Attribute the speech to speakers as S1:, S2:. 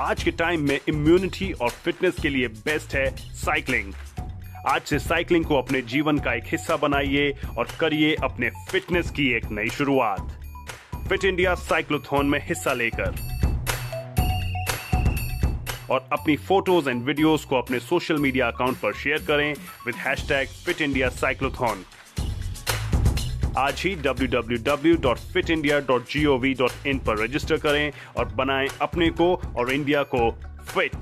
S1: आज के टाइम में इम्यूनिटी और फिटनेस के लिए बेस्ट है साइकिलिंग आज से साइकिलिंग को अपने जीवन का एक हिस्सा बनाइए और करिए अपने फिटनेस की एक नई शुरुआत. फिट इंडिया साइक्लोथॉन में हिस्सा लेकर और अपनी फ़ोटोज़ एंड वीडियोस को अपने सोशल मीडिया अकाउंट पर शेयर करें with hashtag fit India cyclothon आज ही www.fitindia.gov.in पर रजिस्टर करें और बनाएँ अपने को और इंडिया को फिट